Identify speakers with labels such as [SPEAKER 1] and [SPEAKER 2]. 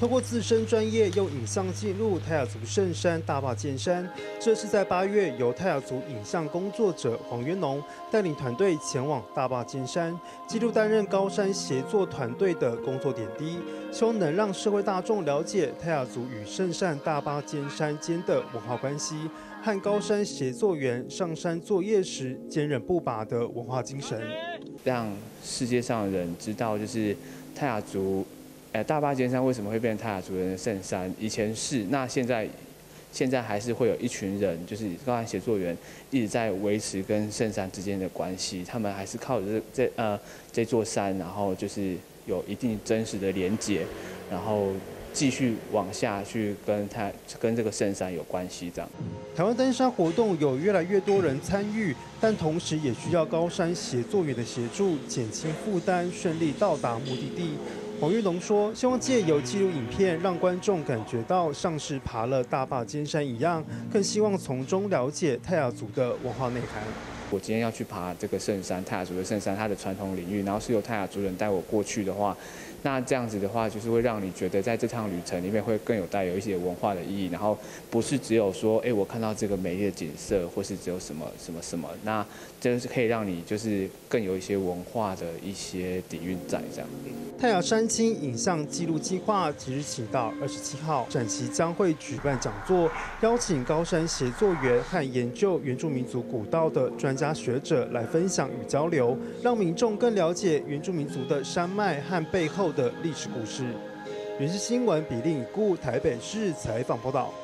[SPEAKER 1] 透过自身专业用影像记录泰雅族圣山大坝尖山。这是在八月由泰雅族影像工作者黄元农带领团队前往大坝尖山，记录担任高山协作团队的工作点滴，希望能让社会大众了解泰雅族与圣山大坝尖山间的文化关系，和高山协作员上山作业时坚韧不拔的文化精神，
[SPEAKER 2] 让世界上的人知道，就是泰雅族。哎，大巴尖山为什么会变成泰雅族人的圣山？以前是，那现在，现在还是会有一群人，就是高山协作员一直在维持跟圣山之间的关系。他们还是靠着这这呃这座山，然后就是有一定真实的连结，然后继续往下去跟他跟这个圣山有关系。这样，
[SPEAKER 1] 台湾登山活动有越来越多人参与，但同时也需要高山协作员的协助，减轻负担，顺利到达目的地。黄玉龙说：“希望借由记录影片，让观众感觉到像是爬了大坝尖山一样，更希望从中了解泰雅族的文化内涵。
[SPEAKER 2] 我今天要去爬这个圣山，泰雅族的圣山，它的传统领域，然后是由泰雅族人带我过去的话。”那这样子的话，就是会让你觉得在这趟旅程里面会更有带有一些文化的意义，然后不是只有说，哎，我看到这个美丽的景色，或是只有什么什么什么，那这是可以让你就是更有一些文化的一些底蕴在这样。
[SPEAKER 1] 太阳山青影像记录计划即日起到二十七号，展期将会举办讲座，邀请高山协作员和研究原住民族古道的专家学者来分享与交流，让民众更了解原住民族的山脉和背后。的历史故事，原是新闻比例已故台北市采访报道。